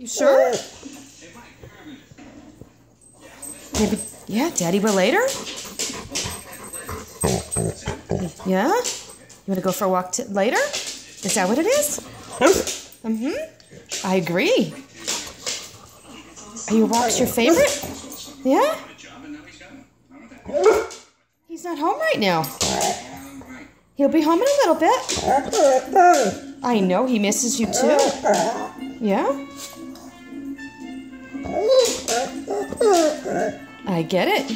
You sure? Maybe, yeah, Daddy will later. Yeah? You want to go for a walk later? Is that what it is? Mm-hmm. I agree. Are your walks your favorite? Yeah? He's not home right now. He'll be home in a little bit. I know he misses you too. Yeah? I get it.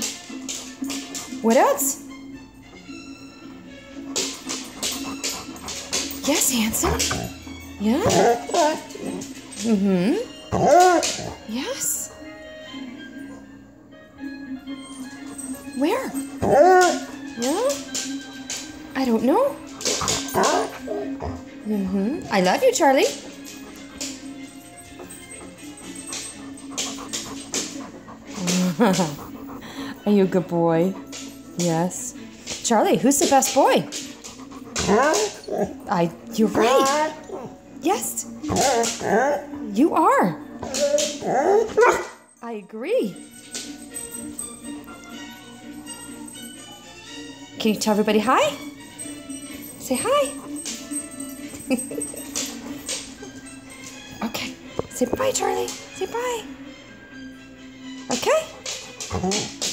What else? Yes, handsome. Yeah? Mm-hmm. Yes. Where? Yeah? I don't know. Mm-hmm. I love you, Charlie. Are you a good boy? Yes. Charlie, who's the best boy? I. You're right. Yes. You are. I agree. Can you tell everybody hi? Say hi. okay. Say bye, Charlie. Say bye. Oh.